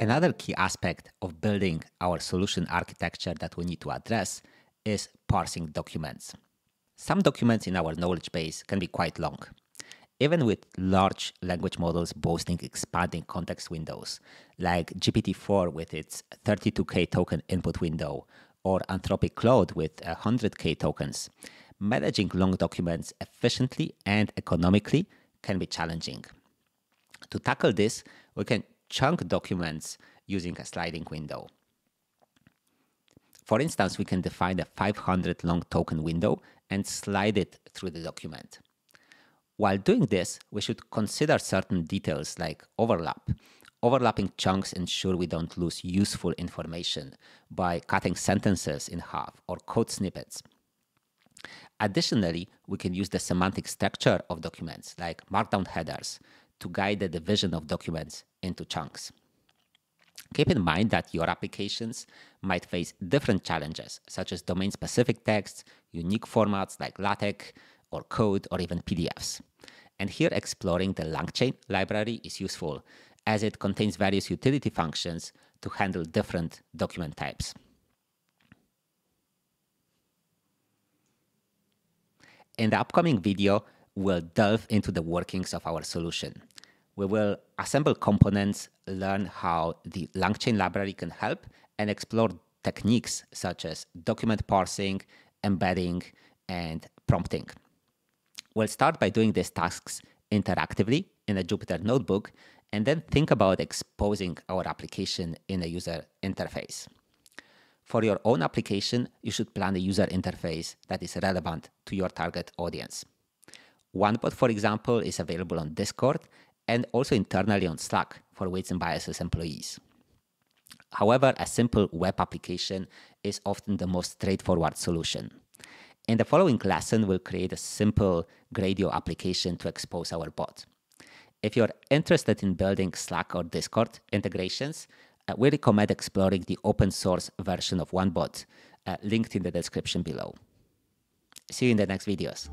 Another key aspect of building our solution architecture that we need to address is parsing documents. Some documents in our knowledge base can be quite long. Even with large language models boasting expanding context windows, like GPT-4 with its 32k token input window, or Anthropic Claude with 100k tokens, managing long documents efficiently and economically can be challenging. To tackle this, we can chunk documents using a sliding window. For instance, we can define a 500 long token window and slide it through the document. While doing this, we should consider certain details like overlap. Overlapping chunks ensure we don't lose useful information by cutting sentences in half or code snippets. Additionally, we can use the semantic structure of documents like markdown headers to guide the division of documents into chunks. Keep in mind that your applications might face different challenges, such as domain specific texts, unique formats like LaTeX or code or even PDFs. And here exploring the LangChain library is useful as it contains various utility functions to handle different document types. In the upcoming video, we'll delve into the workings of our solution. We will assemble components, learn how the LangChain library can help, and explore techniques such as document parsing, embedding, and prompting. We'll start by doing these tasks interactively in a Jupyter notebook and then think about exposing our application in a user interface. For your own application, you should plan a user interface that is relevant to your target audience. wandbot, for example, is available on Discord and also internally on Slack for Weights and Biases employees. However, a simple web application is often the most straightforward solution. In the following lesson, we'll create a simple Gradio application to expose our bot. If you're interested in building Slack or Discord integrations, uh, we recommend exploring the open source version of wandbot, uh, linked in the description below. See you in the next videos.